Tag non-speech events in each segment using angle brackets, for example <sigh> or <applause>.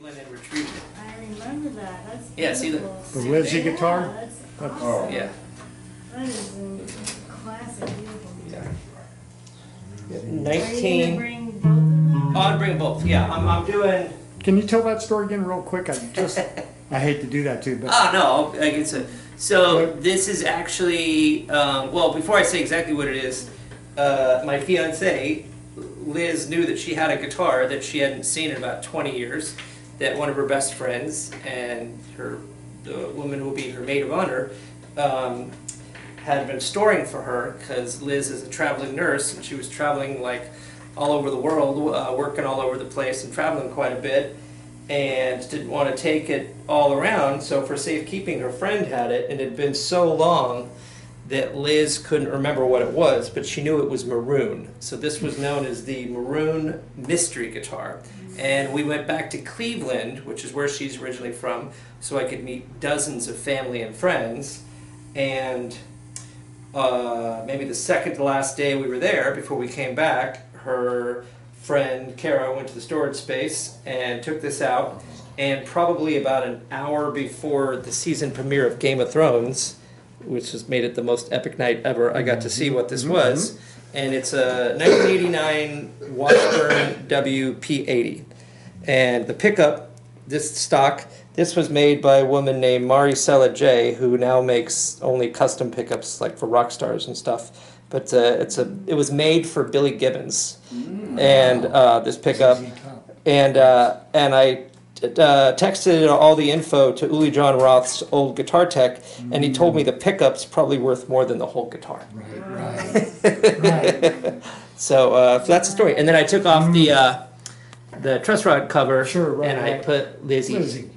Cleveland and retrieved it. I remember that, that's Yeah, see the- beautiful. The Lizzie Yeah, guitar? that's That's- awesome. Yeah. That is a classic, beautiful guitar. Are you gonna Nineteen. bring both of them? Oh, I'd bring both. Yeah, I'm, I'm doing. Can you tell that story again real quick? I just, I hate to do that too, but Oh no, like it's a. So this is actually um, well. Before I say exactly what it is, uh, my fiance Liz knew that she had a guitar that she hadn't seen in about 20 years. That one of her best friends and her the woman who will be her maid of honor um, had been storing for her because Liz is a traveling nurse and she was traveling like all over the world, uh, working all over the place and traveling quite a bit and didn't want to take it all around. So for safekeeping, her friend had it, and it had been so long that Liz couldn't remember what it was, but she knew it was maroon. So this was known as the maroon mystery guitar. And we went back to Cleveland, which is where she's originally from, so I could meet dozens of family and friends. And uh, maybe the second to last day we were there, before we came back, her friend Kara went to the storage space and took this out. And probably about an hour before the season premiere of Game of Thrones, which has made it the most epic night ever, I got to see what this was. And it's a 1989 Washburn WP80. And the pickup, this stock, this was made by a woman named Maricela J, who now makes only custom pickups like for rock stars and stuff. But uh, it's a, it was made for Billy Gibbons, and uh, this pickup, and uh, and I uh, texted all the info to Uli John Roth's old guitar tech, and he told me the pickup's probably worth more than the whole guitar. right, right, right. <laughs> So, uh, so that's the story. And then I took off the uh, the truss rod cover, Sure, right, and I right. put Lizzie Lizzie,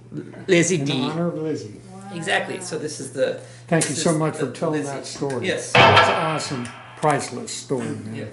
Lizzie in D. honor of Lizzie. Exactly. So this is the. Thank you so is much for telling Lizzie. that story. Yes. It's an awesome, priceless story, man. Yeah.